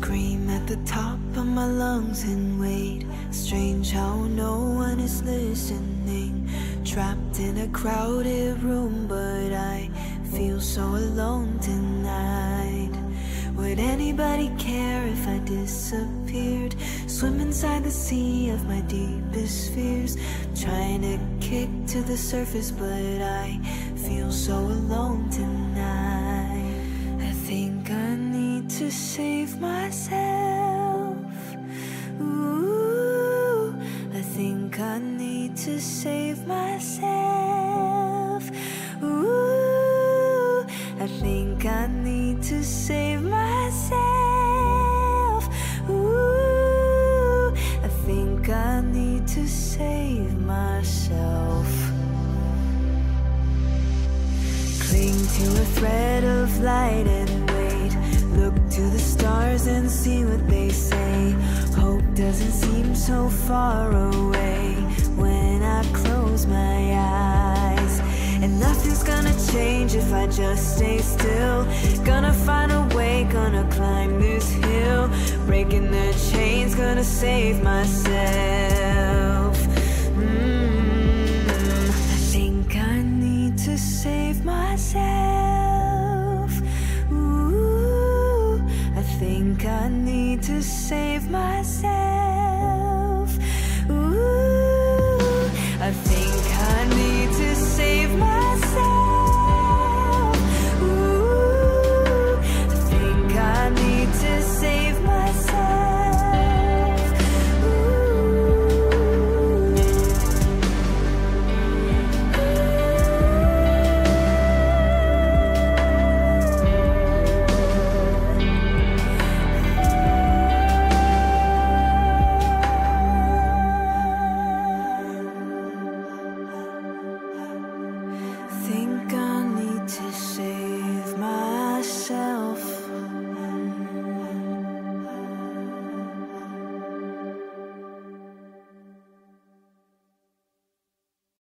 scream at the top of my lungs and wait. Strange how no one is listening. Trapped in a crowded room, but I feel so alone tonight. Would anybody care if I disappeared? Swim inside the sea of my deepest fears. Trying to kick to the surface, but I feel so alone tonight. To save myself. Ooh, I think I need to save myself. Ooh, I think I need to save myself. Ooh, I think I need to save myself. Cling to a thread of light and and see what they say. Hope doesn't seem so far away when I close my eyes. And nothing's gonna change if I just stay still. Gonna find a way, gonna climb this hill. Breaking the chains, gonna save myself. Mm, I think I need to save myself. To save myself.